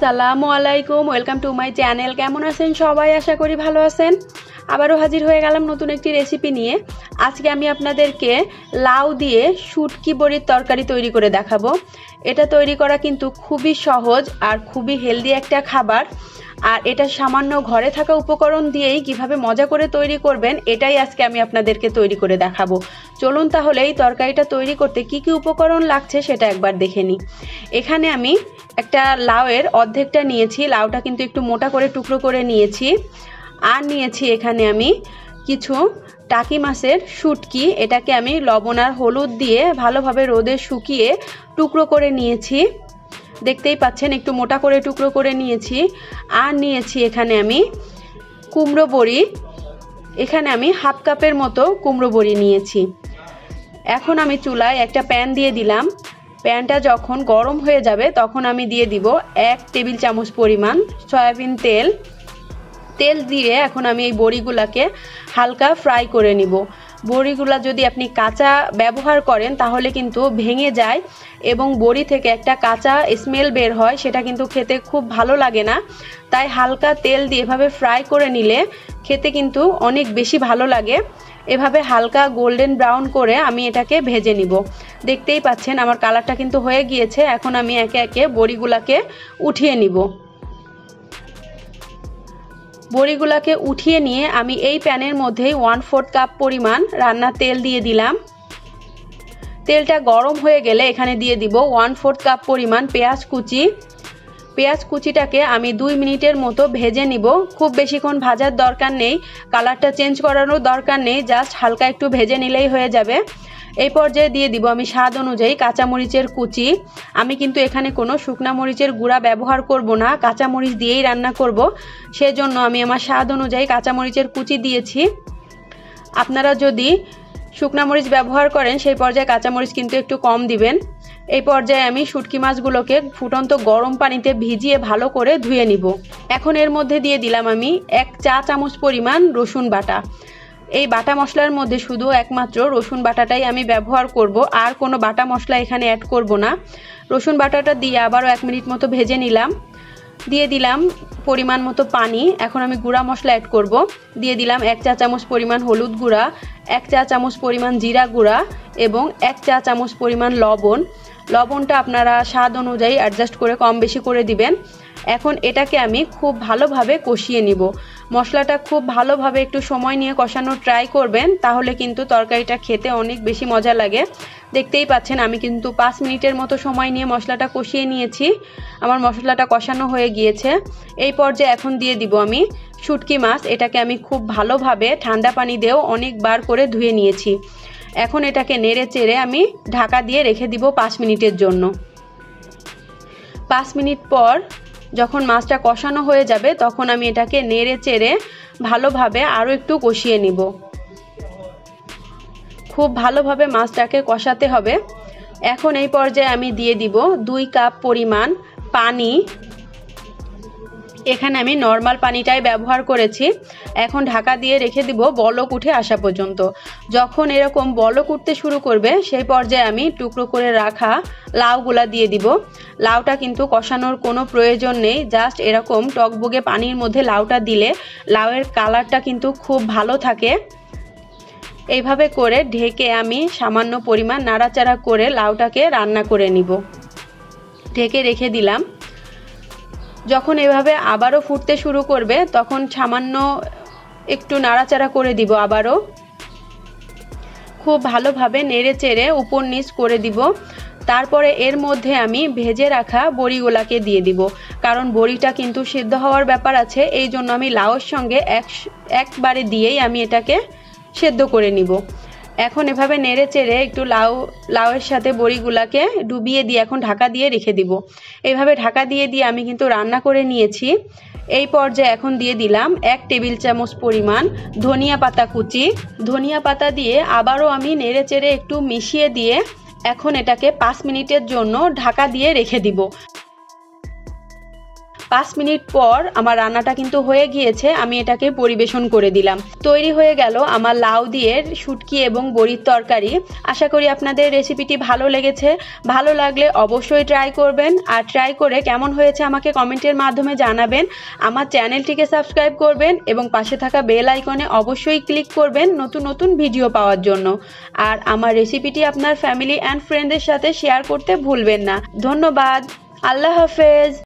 আসসালামু আলাইকুম, welcome to my channel. কেমন আছেন সবাই? আশা করি ভালো আছেন। আবারও হাজির হয়ে গেলাম নতুন একটি রেসিপি নিয়ে। আজকে আমি আপনাদেরকে লাউ দিয়ে শুটকি বড়ির তরকারি তৈরি করে দেখাবো। এটা তৈরি করা কিন্তু খুবই সহজ আর খুবই হেলদি একটা খাবার। আর এটা সামান্য ঘরে থাকা উপকরণ দিয়েই কীভাবে মজা করে তৈরি করবেন, এটাই আজকে আমি আপনাদেরকে তৈরি করে দেখাবো। চলুন তাহলে এই তরকারিটা তৈরি করতে কি কি উপকরণ লাগছে সেটা একবার দেখে নিই। এখানে আমি একটা লাউয়ের অর্ধেকটা নিয়েছি, লাউটা কিন্তু একটু মোটা করে টুকরো করে নিয়েছি। আর নিয়েছি এখানে আমি কিছু টাকি মাছের শুটকি, এটাকে আমি লবণ আর হলুদ দিয়ে ভালোভাবে রোদে শুকিয়ে টুকরো করে নিয়েছি। দেখতেই পাচ্ছেন, একটু মোটা করে টুকরো করে নিয়েছি। আর নিয়েছি এখানে আমি কুমড়ো বড়ি। এখানে আমি হাফ কাপের মতো কুমড়ো বড়ি নিয়েছি। এখন আমি চুলায় একটা প্যান দিয়ে দিলাম। প্যানটা যখন গরম হয়ে যাবে, তখন আমি দিয়ে দিব এক টেবিল চামচ পরিমাণ সয়াবিন তেল। তেল দিয়ে এখন আমি এই বড়িগুলাকে হালকা ফ্রাই করে নিব। বড়িগুলা যদি আপনি কাঁচা ব্যবহার করেন, তাহলে কিন্তু ভেঙে যায় এবং বড়ি থেকে একটা কাঁচা স্মেল বের হয়, সেটা কিন্তু খেতে খুব ভালো লাগে না। তাই হালকা তেল দিয়ে এভাবে ফ্রাই করে নিলে খেতে কিন্তু অনেক বেশি ভালো লাগে। এভাবে হালকা গোল্ডেন ব্রাউন করে আমি এটাকে ভেজে নিব। দেখতেই পাচ্ছেন, আমার কালারটা কিন্তু হয়ে গিয়েছে। এখন আমি একে একে বড়িগুলাকে উঠিয়ে নিব। বড়িগুলাকে উঠিয়ে নিয়ে আমি এই প্যানের মধ্যেই ওয়ান ফোর্থ কাপ পরিমাণ রান্নার তেল দিয়ে দিলাম। তেলটা গরম হয়ে গেলে এখানে দিয়ে দিব ওয়ান ফোর্থ কাপ পরিমাণ পেঁয়াজ কুচি। পেঁয়াজ কুচিটাকে আমি দুই মিনিটের মতো ভেজে নিব। খুব বেশিক্ষণ ভাজার দরকার নেই। কালারটা চেঞ্জ করানোর দরকার নেই। জাস্ট হালকা একটু ভেজে নিলেই হয়ে যাবে। এই পর্যায়ে দিয়ে দিব আমি স্বাদ অনুযায়ী কাঁচামরিচের কুচি। আমি কিন্তু এখানে কোনো শুকনা মরিচের গুঁড়া ব্যবহার করব না, কাঁচামরিচ দিয়েই রান্না করব। সেজন্য আমি আমার স্বাদ অনুযায়ী কাঁচামরিচের কুচি দিয়েছি। আপনারা যদি শুকনা মরিচ ব্যবহার করেন, সেই পর্যায়ে কাঁচামরিচ কিন্তু একটু কম দিবেন। এই পর্যায়ে আমি শুটকি মাছগুলোকে ফুটন্ত গরম পানিতে ভিজিয়ে ভালো করে ধুয়ে নিব। এখন এর মধ্যে দিয়ে দিলাম আমি এক চা চামচ পরিমাণ রসুন বাটা। এই বাটা মশলার মধ্যে শুধু একমাত্র রসুন বাটাটাই আমি ব্যবহার করব। আর কোনো বাটা মশলা এখানে অ্যাড করব না। রসুন বাটাটা দিয়ে আবারও এক মিনিট মতো ভেজে নিলাম। দিয়ে দিলাম পরিমাণ মতো পানি। এখন আমি গুঁড়া মশলা অ্যাড করব। দিয়ে দিলাম এক চা চামচ পরিমাণ হলুদ গুঁড়া, এক চা চামচ পরিমাণ জিরা গুঁড়া এবং এক চা চামচ পরিমাণ লবণ। লবণটা আপনারা স্বাদ অনুযায়ী অ্যাডজাস্ট করে কম বেশি করে দিবেন। এখন এটাকে আমি খুব ভালোভাবে কষিয়ে নিব। মশলাটা খুব ভালোভাবে একটু সময় নিয়ে কষানোর ট্রাই করবেন, তাহলে কিন্তু তরকারিটা খেতে অনেক বেশি মজা লাগে। দেখতেই পাচ্ছেন, আমি কিন্তু পাঁচ মিনিটের মতো সময় নিয়ে মশলাটা কষিয়ে নিয়েছি। আমার মশলাটা কষানো হয়ে গিয়েছে। এই পর্যায়ে এখন দিয়ে দিব আমি শুটকি মাছ। এটাকে আমি খুব ভালোভাবে ঠান্ডা পানি দিয়েও অনেকবার করে ধুয়ে নিয়েছি। এখন এটাকে নেড়ে চেড়ে আমি ঢাকা দিয়ে রেখে দিব পাঁচ মিনিটের জন্য। পাঁচ মিনিট পর যখন মাছটা কষানো হয়ে যাবে, তখন আমি এটাকে নেড়ে চেড়ে ভালোভাবে আরও একটু কষিয়ে নিব। খুব ভালোভাবে মাছটাকে কষাতে হবে। এখন এই পর্যায়ে আমি দিয়ে দিব দুই কাপ পরিমাণ পানি। এখানে আমি নর্মাল পানিটাই ব্যবহার করেছি। এখন ঢাকা দিয়ে রেখে দিব বলক উঠে আসা পর্যন্ত। যখন এরকম বলক উঠতে শুরু করবে, সেই পর্যায়ে আমি টুকরো করে রাখা লাউগুলা দিয়ে দিব। লাউটা কিন্তু কষানোর কোনো প্রয়োজন নেই জাস্ট এরকম টকবগে পানির মধ্যে লাউটা দিলে লাউয়ের কালারটা কিন্তু খুব ভালো থাকে। এইভাবে করে ঢেকে আমি সামান্য পরিমাণ নাড়াচাড়া করে লাউটাকে রান্না করে নিব। ঢেকে রেখে দিলাম। যখন এভাবে আবারও ফুটতে শুরু করবে, তখন সামান্য একটু নাড়াচাড়া করে দিব আবারও। খুব ভালোভাবে নেড়ে চেড়ে উপর নিচ করে দিব। তারপরে এর মধ্যে আমি ভেজে রাখা বড়িগুলাকে দিয়ে দিব। কারণ বড়িটা কিন্তু সিদ্ধ হওয়ার ব্যাপার আছে, এই জন্য আমি লাউয়ের সঙ্গে এক একবারে দিয়েই আমি এটাকে সেদ্ধ করে নিব। এখন এভাবে নেড়ে চেড়ে একটু লাউ, লাউয়ের সাথে বড়িগুলাকে ডুবিয়ে দিয়ে এখন ঢাকা দিয়ে রেখে দিব। এভাবে ঢাকা দিয়ে দিয়ে আমি কিন্তু রান্না করে নিয়েছি। এই পর্যায়ে এখন দিয়ে দিলাম এক টেবিল চামচ পরিমাণ ধনিয়া পাতা কুচি। ধনিয়া পাতা দিয়ে আবারও আমি নেড়ে চেড়ে একটু মিশিয়ে দিয়ে এখন এটাকে পাঁচ মিনিটের জন্য ঢাকা দিয়ে রেখে দিব। পাঁচ মিনিট পর আমার রান্নাটা কিন্তু হয়ে গিয়েছে, আমি এটাকে পরিবেশন করে দিলাম। তৈরি হয়ে গেল আমার লাউ দিয়ে শুটকি এবং বড়ির তরকারি। আশা করি আপনাদের রেসিপিটি ভালো লেগেছে। ভালো লাগলে অবশ্যই ট্রাই করবেন। আর ট্রাই করে কেমন হয়েছে আমাকে কমেন্টের মাধ্যমে জানাবেন। আমার চ্যানেলটিকে সাবস্ক্রাইব করবেন এবং পাশে থাকা বেল আইকনে অবশ্যই ক্লিক করবেন নতুন নতুন ভিডিও পাওয়ার জন্য। আর আমার রেসিপিটি আপনার ফ্যামিলি অ্যান্ড ফ্রেন্ডদের সাথে শেয়ার করতে ভুলবেন না। ধন্যবাদ। আল্লাহ হাফেজ।